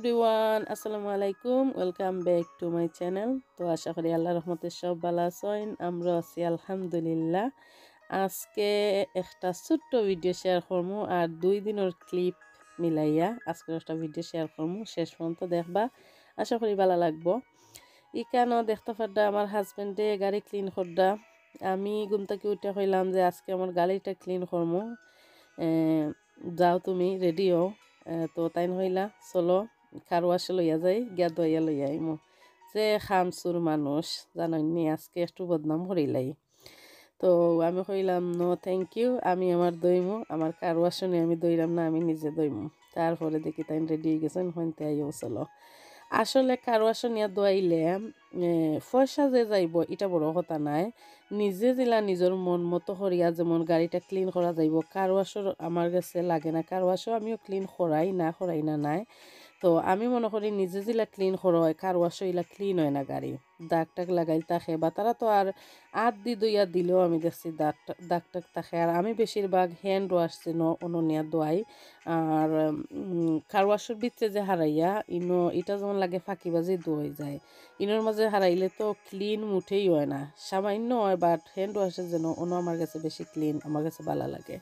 Everyone, আসসালামু আলাইকুম। Welcome back to my channel. তো আশা করি আল্লাহ রহমতে সব ভালো আছেন আমরা আছি আলহামদুলিল্লাহ। আজকে একটা ছোট্ট ভিডিও শেয়ার করব আর দুই দিনের ক্লিপ মিলাইয়া আজকে একটা ভিডিও শেয়ার করব শেষ পর্যন্ত দেখবা, আশা করি ভালো লাগবো। ইকানো দেখতে পারডা আমার হাজব্যান্ডে গাড়ি ক্লিন করডা আমি ঘুম থেকে উঠে কইলাম যে আজকে আমার গাড়িটা ক্লিন করব যাও তুমি রেডিও তো তাই হইলা, চলো। খারোয়াশে লইয়া যাই গিয়া দইয়া লইয়া আইমো যে খামসুর মানুষ জানাইনি আজকে একটু বদনাম করিলাই তো আমি কইলাম, নো থ্যাংক ইউ আমি আমার দইমু আমার কারোয়াশনে আমি দইলাম না, আমি নিজে দইমু তারপরে দেখি তাই রেডি হয়ে গেছেন হইতে আইও চলো। আসলে কারোয়াশো নিয়ে দোয়াইলে পয়সা যে যাইব এটা বড় কথা নাই। নিজে দিলা নিজের মন মতো করিয়া যেমন গাড়িটা ক্লিন করা যাইব কারোয়াশোর আমার কাছে লাগে না কারোয়াশো আমিও ক্লিন করাই না করাই না নাই। তো আমি মনে করি নিজে যেলা ক্লিন করা হয়, কার ওয়াশও এলা ক্লিন হয় না গাড়ি। দাগ টাগ লাগাইল থাকে বা তারা তো আর আট দি দইয়া দিলেও আমি দেখছি দাগ দাগ টাগ থাকে। আর আমি বেশিরভাগ হ্যান্ড ওয়াশ যেন অননিয়া দোয়াই, আর কার ওয়াশের ভিতরে যে হারাইয়া, ইনো, এটা যেমন লাগে ফাঁকিবাজি দোয়াই যায়। ইনোর মাঝে হারাইলে তো ক্লিন মুঠেই হয় না। সামান্য হয় বাট হ্যান্ড ওয়াশের যেন অন্য আমার কাছে বেশি ক্লিন আমার কাছে ভালো লাগে।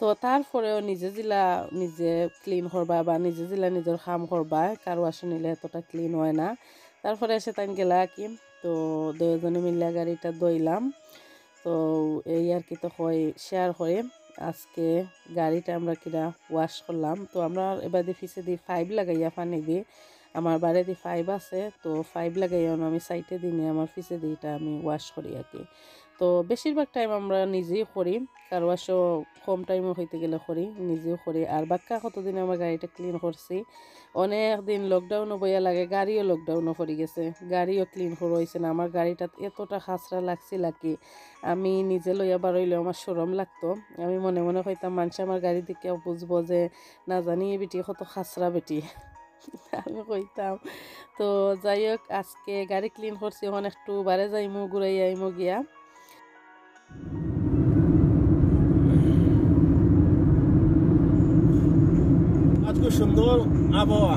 তো তারপরেও নিজে জিলা নিজে ক্লিন করবা বা নিজে জিলা নিজের কাম করবা, কারও আসে নিলে এতটা ক্লিন হয় না। তারপরে এসে তাই গেলা কি, তো দুজনে মিলে গাড়িটা দইলাম তো এই আর কি তো হয় শেয়ার করে আজকে গাড়িটা আমরা কিনা ওয়াশ করলাম। তো আমরা এবার দিয়ে ফিসে দিই ফাইভ লাগাইয়া পানি দিই আমার বাড়ি দিয়ে ফাইভ আছে, তো ফাইভ লাগাইয়া আমি সাইটে দিনে আমার ফিসে দিইটা আমি ওয়াশ করি আর কি। তো বেশিরভাগ টাইম আমরা নিজেই করি কারোয়াশও কম টাইমও হইতে গেলে করি, নিজেও করি। আর বাক্কা কতদিন আমার গাড়িটা ক্লিন করছি? অনেক দিন লকডাউনও বইয়া লাগে, গাড়িও লকডাউনও পড়ে গেছে। গাড়িও ক্লিন করে হয়েছে না। আমার গাড়িটা এতটা খাসরা লাগছিল কি, আমি নিজে লইয়া বারইলেও আমার সরম লাগতো। আমি মনে মনে হইতাম মানুষ আমার গাড়ি দিকে বুঝব যে না জানি বেটি কত খাসরা বেটি। আমি কইতাম, তো যাই হোক, আজকে গাড়ি ক্লিন করছি, এখন একটু বারে যাইমু ঘুরাই আইমু গিয়া। খুব সুন্দর আবহাওয়া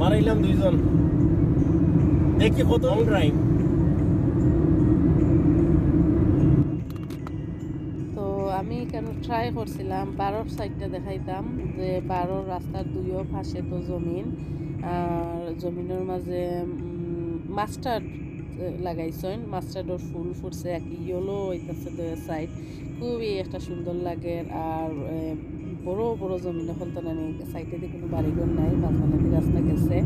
বাড়াইলাম দুইজন দেখি কত লং ড্রাইভ তো আমি কেন ট্রাই করছিলাম বারোর সাইডটা দেখাইতাম যে বারোর রাস্তার দুইও পাশে তো জমিন আর জমিনের মাঝে মাস্টার্ড লাগাইছেন। মাস্টার্ডর ফুল ফুটছে এক ইয়েলো হইতেছে সাইড খুবই একটা সুন্দর লাগে। আর বড় বড় জমিন এখন তো নানি সাইডে দিয়ে কোনো বাড়িঘর নাই মাঝখানে রাস্তা গেছে।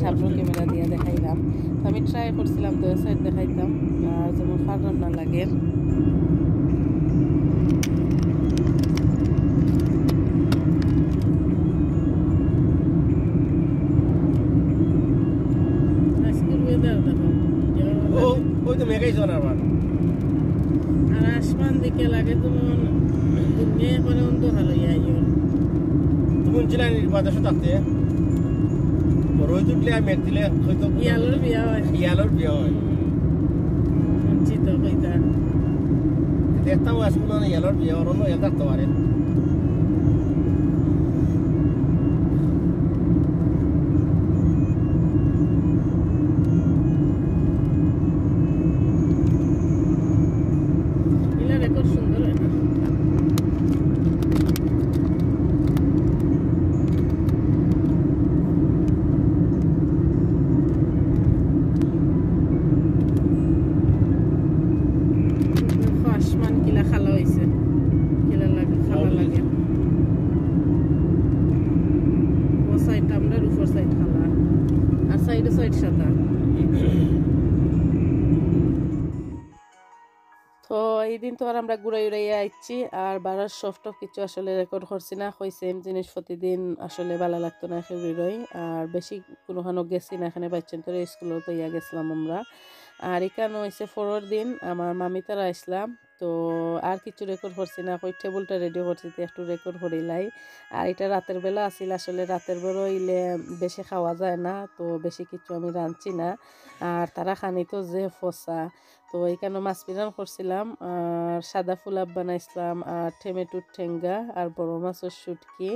সামনে ক্যামেরা দিয়ে দেখাইলাম। তো আমি ট্রাই করছিলাম দু সাইড দেখাইতাম আর যেমন ফাটাম না লাগে। ওই তো মেঘাই জন আবার। আর আসমান দিকে লাগে যেমন দুনিয়া করে অন্ধকার হইয়া আইয়র তুমি ছিলেন বাতাসে থাকতে? রোদ উঠলে আর মেঘ দিলে হয়তো ইয়ালোর বিয়া হয়। ইয়ালোর বিয়ে হয়। চিত কইতা দেখতাম আজকে না ইয়ালোর বিয়ে অন্য ইয়াল থাকতে পারে ইলা রেকর্ড সুন্দর হয় না আসমান কিলা খালা হয়েছে কিলা লাগে খালা লাগে ও সাইড আমরা উপর সাইড খালা তো এই দিন তো আর আমরা ঘুরাই উড়াইয়া আইছি, আর বাড়ার সফট কিছু আসলে রেকর্ড করছি না। কই সেম জিনিস প্রতিদিন আসলে ভালো লাগতো না সেগুলোই আর বেশি কোনোখানো গেছি না। এখানে বাচ্চান তো স্কুলেও তো ইয়া গেছিলাম আমরা। আর এখানে হয়েছে ফোরের দিন, আমার মামি তারা আসলাম তো আর কিছু রেকর্ড করছি না। ওই টেবুলটা রেডি করছি তো একটু রেকর্ড করিলাই আর এটা রাতের বেলা আসিল আসলে রাতের বেলা ইলে বেশি খাওয়া যায় না, তো বেশি কিছু আমি রাঁধছি না। আর তারা খানি তো যে ফসা, তো এখানে মাছ পিরান করছিলাম, আর সাদা ফুলাপ বানাইছিলাম, আর টমেটোর ঠেঙ্গা, আর বড় মাছের আর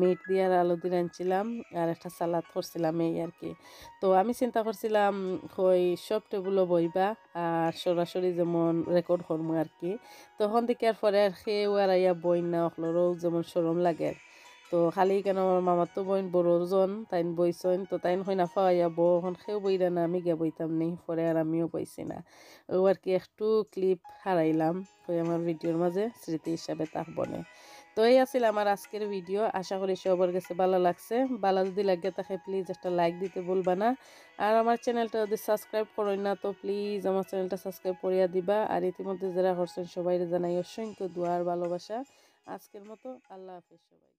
মিট দিয়ে আর আলু দিয়ে আনছিলাম আর একটা সালাদ করছিলাম এই আর কি। তো আমি চিন্তা করছিলাম ওই সব টেবুলও বইবা আর সরাসরি যেমন রেকর্ড করব আর কি। তখন থেকে আর পরে আর খেয়েও আর আইয়া বই না, ওগুলোরও যেমন সরম লাগে। তো খালি কেন আমার মামার তো বইন বড়জন তাইন বইছেন তো তাইন হয় না ফাওয়াইয়া বউ, এখন সেও বইরা না, আমি গিয়া বইতাম নেই, পরে আর আমিও বইছি না। ও আর কি একটু ক্লিপ হারাইলাম ওই আমার ভিডিওর মাঝে স্মৃতি হিসাবে তাক বনে তো এই আছিল আমার আজকের ভিডিও আশা করি সবার কাছে ভালো লাগছে। ভালো যদি লাগে তাকে প্লিজ একটা লাইক দিতে বলবা না। আর আমার চ্যানেলটা যদি সাবস্ক্রাইব করেন না, তো প্লিজ আমার চ্যানেলটা সাবস্ক্রাইব করিয়া দিবা। আর ইতিমধ্যে যারা করছেন সবাই জানাই অসংখ্য দোয়ার ভালোবাসা। আজকের মতো আল্লাহ হাফিজ সবাই।